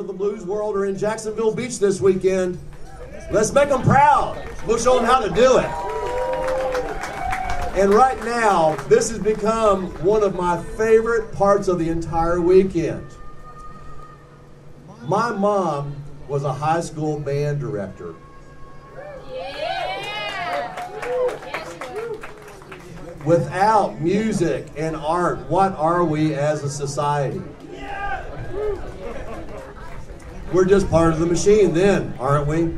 of the blues world are in Jacksonville Beach this weekend. Let's make them proud. We'll show them how to do it. And right now, this has become one of my favorite parts of the entire weekend. My mom was a high school band director. Without music and art, what are we as a society? We're just part of the machine then, aren't we?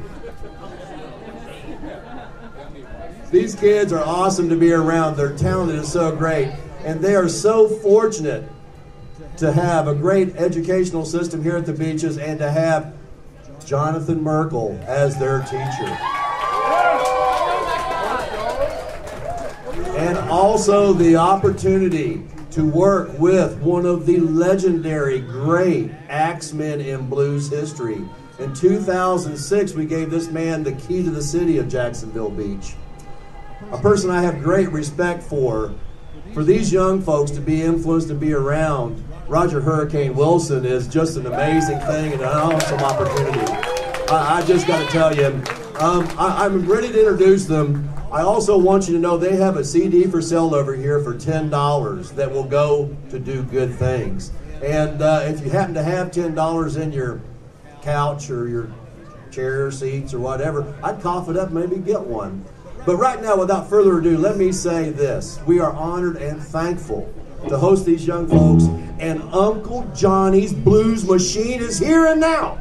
These kids are awesome to be around. Their talent is so great. And they are so fortunate to have a great educational system here at the beaches and to have Jonathan Maerkl as their teacher. And also the opportunity to work with one of the legendary great axemen in blues history. In 2006, we gave this man the key to the city of Jacksonville Beach. A person I have great respect for. For these young folks to be influenced and be around, Roger Hurricane Wilson is just an amazing thing and an awesome opportunity. I, I just got to tell you, um, I, I'm ready to introduce them. I also want you to know they have a CD for sale over here for $10 that will go to do good things. And uh, if you happen to have $10 in your couch or your chair seats or whatever, I'd cough it up, maybe get one. But right now, without further ado, let me say this. We are honored and thankful to host these young folks, and Uncle Jonny's Blues Machine is here and now.